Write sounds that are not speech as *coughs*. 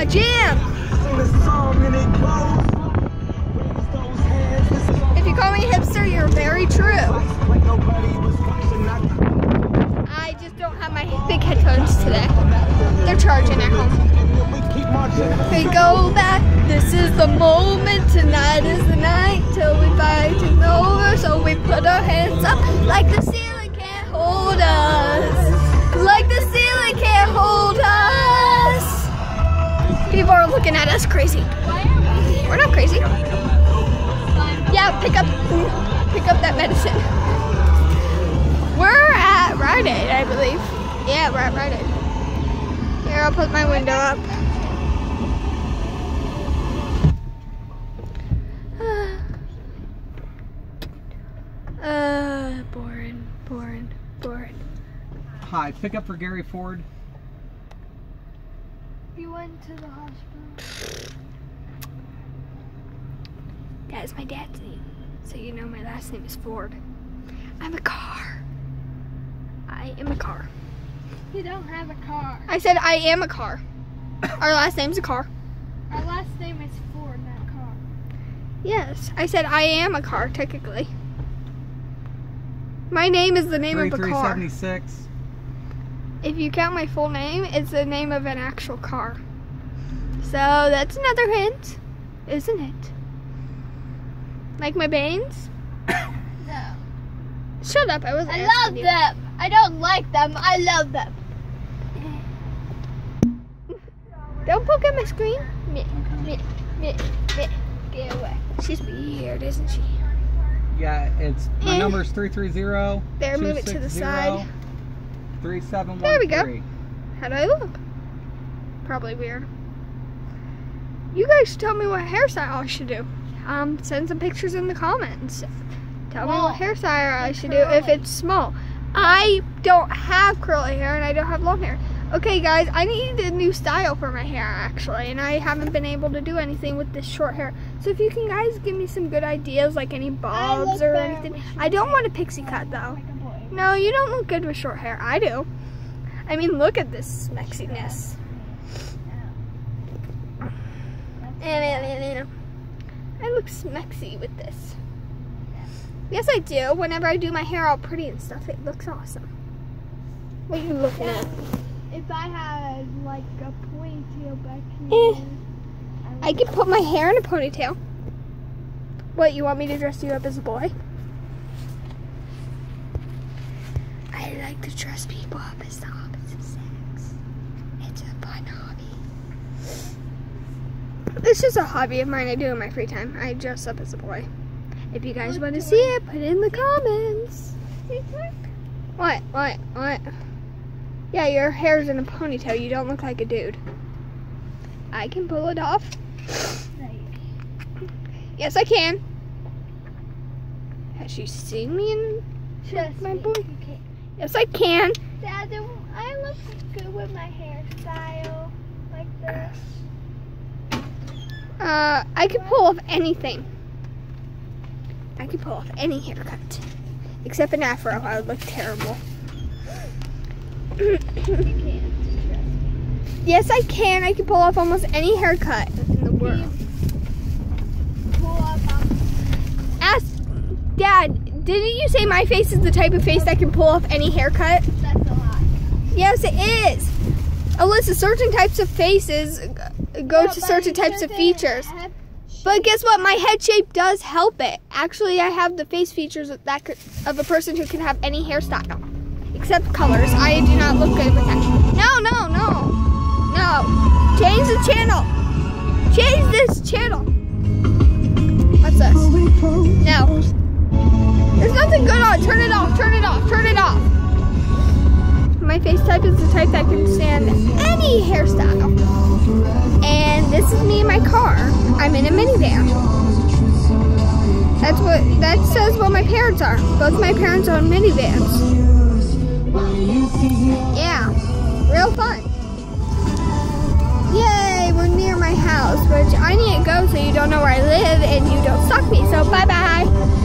My jam. If you call me hipster, you're very true. I just don't have my big headphones today. They're charging at home. We go back. This is the moment. Tonight is the night till we fight is over. So we put our hands up like the ceiling can't hold us. Looking at us crazy. We're not crazy. Yeah, pick up, pick up that medicine. We're at Rite Aid, I believe. Yeah, we're at Rite Aid. Here, I'll put my window up. *sighs* Uh, boring, boring, boring. Hi, pickup for Gary Ford. You went to the hospital. That is my dad's name. So you know my last name is Ford. I'm a car. I am a car. You don't have a car. I said I am a car. Our last name's a car. Our last name is Ford, not car. Yes, I said I am a car, technically. My name is the name of a car. 3376. If you count my full name, it's the name of an actual car. So that's another hint, isn't it? Like my veins? *coughs* No. Shut up, I wasn't I love them. I don't like them. I love them. *laughs* Don't poke at my screen. Meh, meh, meh, meh. Get away. She's weird, isn't she? Yeah, it's my Eh. number is 330 There, move it to the side. 3713. There we go. How do I look? Probably weird. You guys should tell me what hairstyle I should do. Um, send some pictures in the comments. Tell me what hairstyle I should do if it's small. I don't have curly hair and I don't have long hair. Okay, guys, I need a new style for my hair actually, and I haven't been able to do anything with this short hair. So if you can, guys, give me some good ideas, like any bobs or anything. I don't want a pixie cut though. Like a boy. No, you don't look good with short hair. I do. I mean, look at this smexiness. I look smexy with this. Yes, I do. Whenever I do my hair all pretty and stuff, it looks awesome. What are you looking at? If I had like a ponytail back Eh. here. I could put my hair in a ponytail. What, you want me to dress you up as a boy? I like to dress people up as the opposite sex. It's a fun hobby. It's just a hobby of mine I do in my free time. I dress up as a boy. If you guys want to see it, put it in the comments. What? What? What? Yeah, your hair's in a ponytail. You don't look like a dude. I can pull it off. Yes, I can. Has she seen me in Trust my boy? Yes, I can. Dad, I look good with my hairstyle like this? Uh, I can pull off anything. I can pull off any haircut. Except an afro. I would look terrible. Yes, I can. I can pull off almost any haircut in the world. Pull up um, Ask Dad, didn't you say my face is the type of face that can pull off any haircut? That's a lie. Yes, it is. Oh, Alyssa, certain types of faces go Yeah, to certain types of features. But guess what? My head shape does help it. Actually, I have the face features of that could, of a person who can have any hairstyle, except colors. I do not look good with that. No, no, no, no. Change the channel. Change this channel. What's this? No. There's nothing good on. Turn it off. Turn it off. Turn it off. My face type is the type that can stand any hairstyle. And this is me in my car. I'm in a minivan. That's what that says what my parents are. Both my parents own minivans. Yeah. Real fun. Yay, we're near my house, which I need to go so you don't know where I live and you don't stalk me. So bye bye.